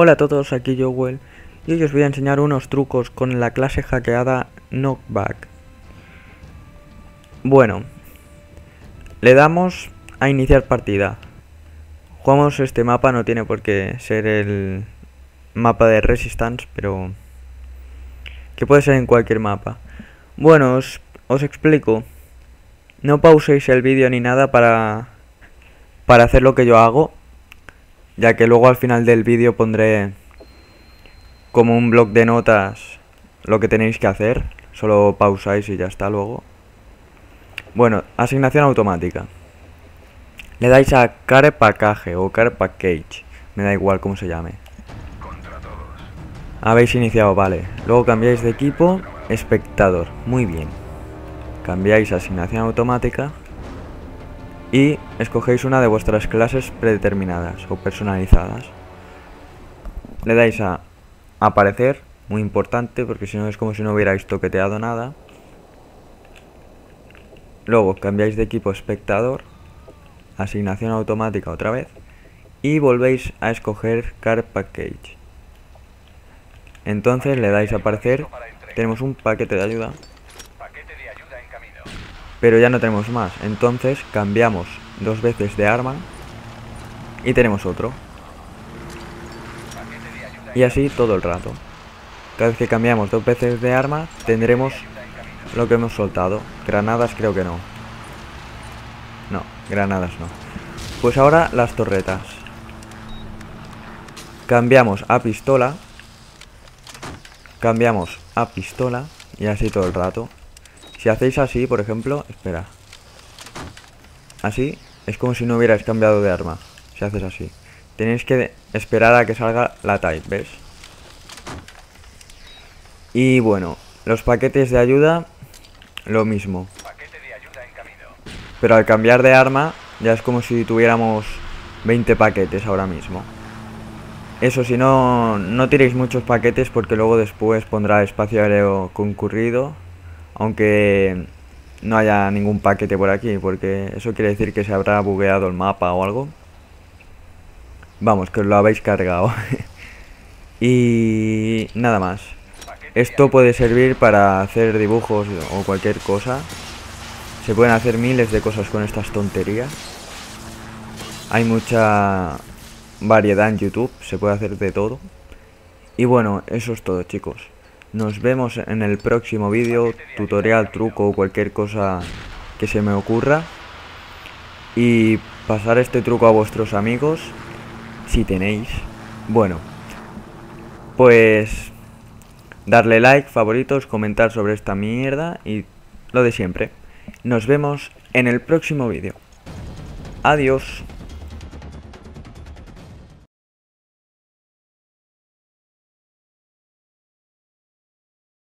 Hola a todos, aquí Joel y hoy os voy a enseñar unos trucos con la clase hackeada Knockback. Bueno, le damos a iniciar partida. Jugamos este mapa, no tiene por qué ser el mapa de Resistance, pero que puede ser en cualquier mapa. Bueno, os, explico. No pauséis el vídeo ni nada para, para hacer lo que yo hago ya que luego al final del vídeo pondré como un blog de notas lo que tenéis que hacer, solo pausáis y ya está luego. Bueno, asignación automática. Le dais a Care Package o Care Package, me da igual cómo se llame. Habéis iniciado, vale. Luego cambiáis de equipo, espectador, muy bien. Cambiáis asignación automática y escogéis una de vuestras clases predeterminadas o personalizadas. Le dais a aparecer, muy importante porque si no es como si no hubierais toqueteado nada. Luego cambiáis de equipo espectador, asignación automática otra vez y volvéis a escoger Car Package. Entonces le dais a aparecer, tenemos un paquete de ayuda pero ya no tenemos más. Entonces cambiamos dos veces de arma y tenemos otro. Y así todo el rato. Cada vez que cambiamos dos veces de arma tendremos lo que hemos soltado. Granadas creo que no. No, granadas no. Pues ahora las torretas. Cambiamos a pistola. Cambiamos a pistola. Y así todo el rato. Si hacéis así, por ejemplo, espera. Así, es como si no hubierais cambiado de arma. Si haces así. Tenéis que esperar a que salga la type, ¿ves? Y bueno, los paquetes de ayuda, lo mismo. Pero al cambiar de arma, ya es como si tuviéramos 20 paquetes ahora mismo. Eso, si no, no tiréis muchos paquetes porque luego después pondrá espacio aéreo concurrido aunque no haya ningún paquete por aquí, porque eso quiere decir que se habrá bugueado el mapa o algo. Vamos, que os lo habéis cargado. y nada más. Esto puede servir para hacer dibujos o cualquier cosa. Se pueden hacer miles de cosas con estas tonterías. Hay mucha variedad en YouTube, se puede hacer de todo. Y bueno, eso es todo chicos. Nos vemos en el próximo vídeo, tutorial, truco o cualquier cosa que se me ocurra. Y pasar este truco a vuestros amigos, si tenéis. Bueno, pues darle like, favoritos, comentar sobre esta mierda y lo de siempre. Nos vemos en el próximo vídeo. Adiós.